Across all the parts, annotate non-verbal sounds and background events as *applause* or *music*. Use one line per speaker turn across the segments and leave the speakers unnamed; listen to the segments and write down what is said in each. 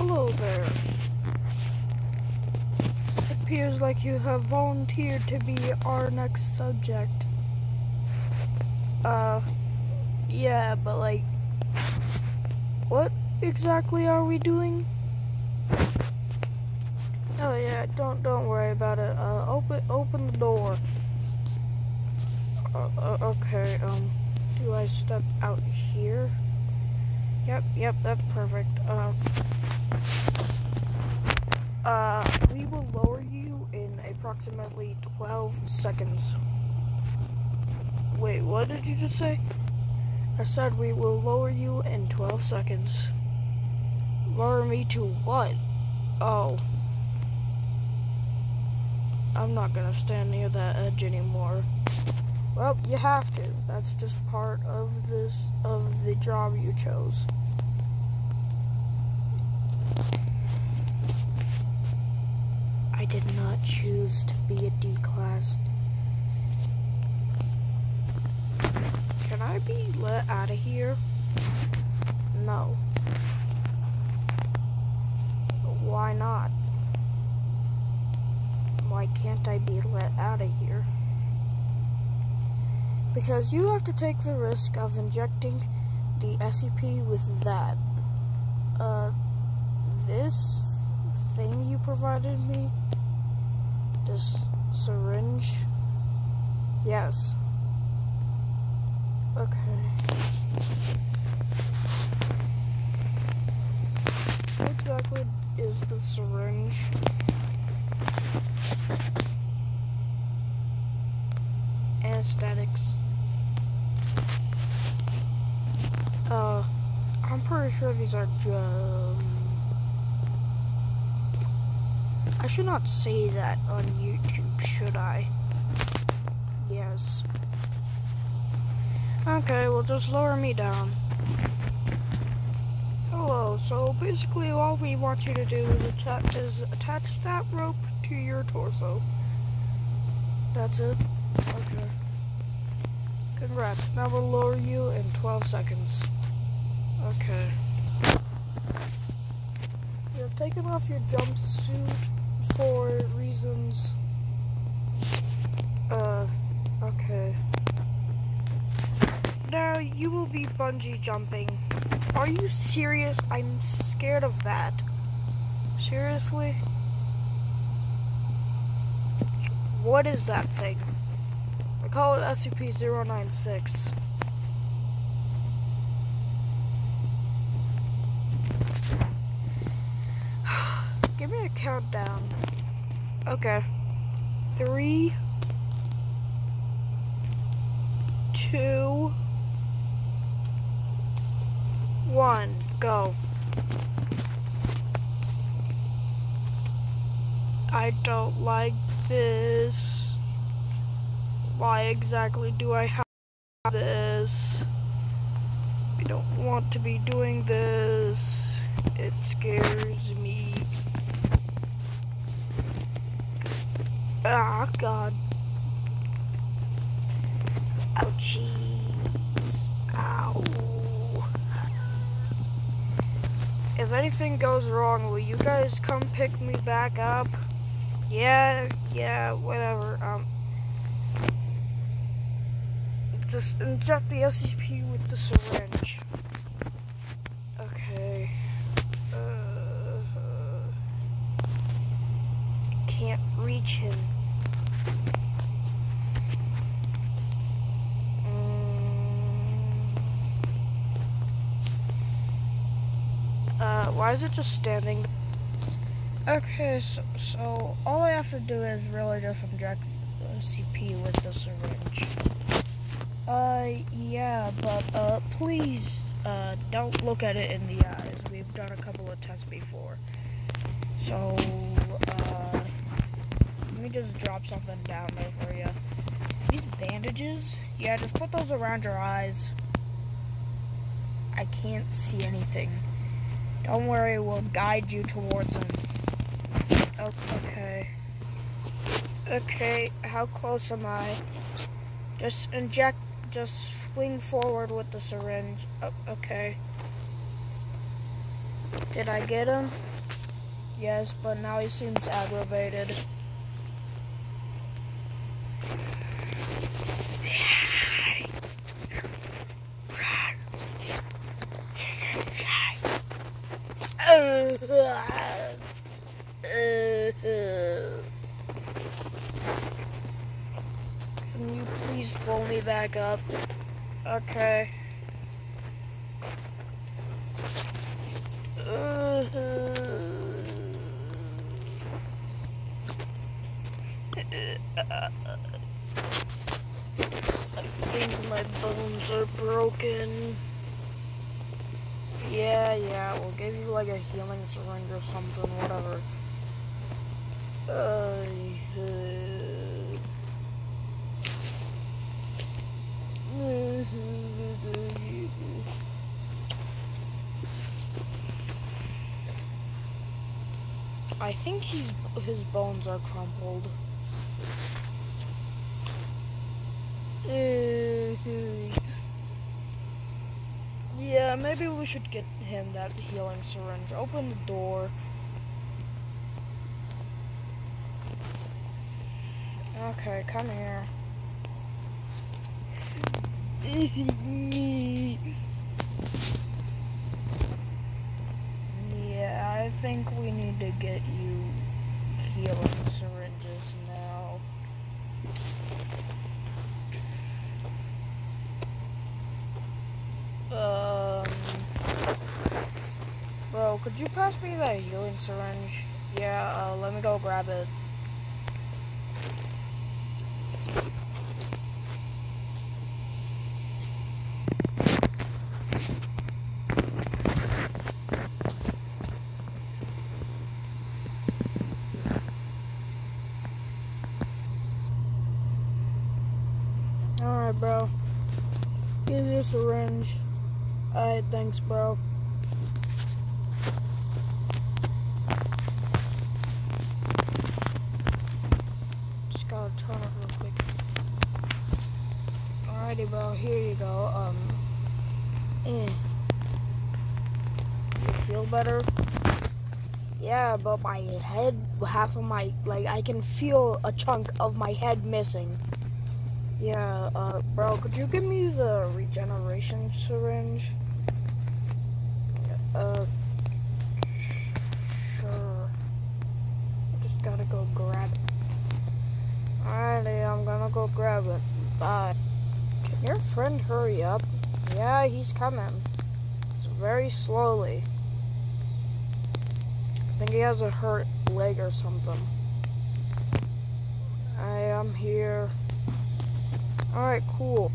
Hello there. It appears like you have volunteered to be our next subject. Uh, yeah, but like, what exactly are we doing? Oh yeah, don't don't worry about it. Uh, open open the door. Uh, uh, okay. Um, do I step out here? Yep, yep, that's perfect. Um, uh, we will lower you in approximately 12 seconds. Wait, what did you just say? I said we will lower you in 12 seconds. Lower me to what? Oh. I'm not gonna stand near that edge anymore. Well, you have to. That's just part of this of the job you chose. I did not choose to be a D class. Can I be let out of here? No. Why not? Why can't I be let out of here? Because you have to take the risk of injecting the SCP with that. Uh, this thing you provided me, this syringe, yes. Okay. What exactly is the syringe? Anesthetics. Uh, I'm pretty sure these are um, I should not say that on YouTube, should I? Yes. Okay, well just lower me down. Hello, so basically all we want you to do is is attach that rope to your torso. That's it? Okay. Congrats, now we'll lower you in 12 seconds. Okay. You have taken off your jumpsuit for reasons. Uh, okay. Now you will be bungee jumping. Are you serious? I'm scared of that. Seriously? What is that thing? I call it SCP-096. Give me a countdown. Okay. Three, two, one, go. I don't like this. Why exactly do I have this? I don't want to be doing this. It scares me. Ah, God. Ouchies. Ow. If anything goes wrong, will you guys come pick me back up? Yeah, yeah, whatever. Um, just inject the SCP with the syringe. Okay. Uh, can't reach him. Mm. Uh, why is it just standing? Okay, so, so all I have to do is really just inject CP with the syringe. Uh, yeah, but, uh, please, uh, don't look at it in the eyes. We've done a couple of tests before. So, uh, let me just drop something down there for you. These bandages, yeah, just put those around your eyes. I can't see anything. Don't worry, we'll guide you towards them. Oh, okay. Okay, how close am I? Just inject, just swing forward with the syringe. Oh, okay. Did I get him? Yes, but now he seems aggravated. *laughs* Can you please pull me back up? Okay. *laughs* I think my bones are broken. Yeah, yeah, we'll give you like a healing syringe or something, whatever. Uh, I think his bones are crumpled. Yeah, maybe we should get him that healing syringe. Open the door. Okay, come here. *laughs* yeah, I think we need to get you healing syringes now. Um, bro, could you pass me that healing syringe? Yeah, uh, let me go grab it. Alright, bro. Here's your syringe. Alright, thanks, bro. Just gotta turn it real quick. Alrighty, bro. Here you go. Um, eh. You feel better? Yeah, but my head, half of my, like, I can feel a chunk of my head missing. Yeah, uh, bro, could you give me the regeneration syringe? Uh, sure. I just gotta go grab it. Alrighty, I'm gonna go grab it. Bye. Can your friend hurry up? Yeah, he's coming. It's very slowly. I think he has a hurt leg or something. I am here. Alright, cool.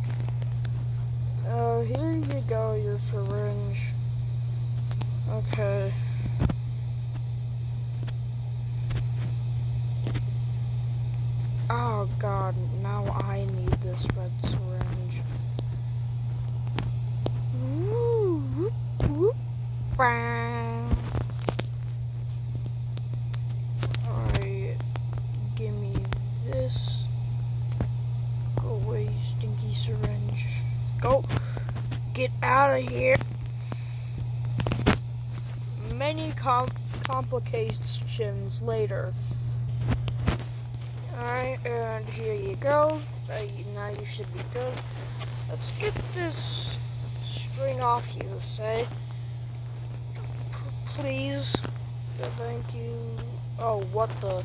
Uh, here you go, your syringe. Okay. Oh god, now I need this red syringe. Woo, whoop, whoop. Alright, give me this. Go away, stinky syringe. Go. Get out of here. Many com complications later. Alright, and here you go. Uh, now you should be good. Let's get this string off you, say. P please. Thank you. Oh, what the?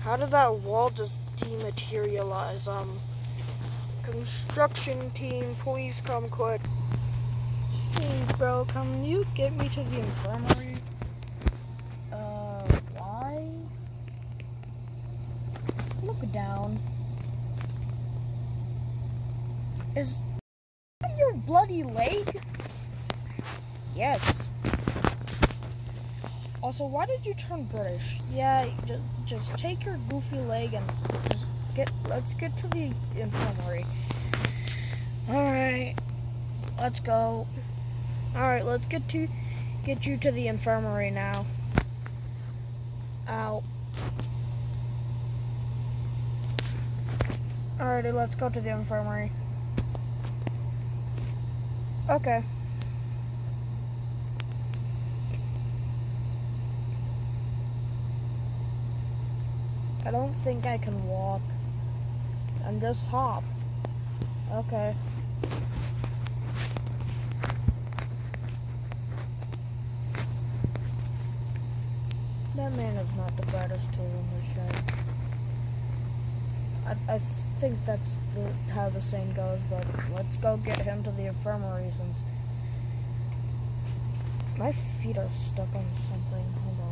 How did that wall just dematerialize? Um, construction team, please come quick. Hey, bro, can you get me to the infirmary? Uh, why? Look down. Is your bloody leg? Yes. Also, why did you turn British? Yeah, just, just take your goofy leg and just get, let's get to the infirmary. Alright, let's go. Alright, let's get to, get you to the infirmary now. Ow. Alrighty, let's go to the infirmary. Okay. I don't think I can walk. And just hop. Okay. That man is not the brightest tool in the shed. I, I think that's the, how the saying goes, but let's go get him to the infirmary since my feet are stuck on something. Hold on.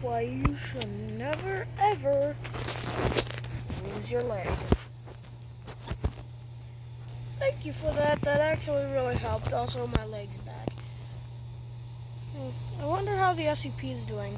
Why you should never ever lose your leg. Thank you for that. That actually really helped. Also, my leg's back. Hmm, I wonder how the SCP is doing.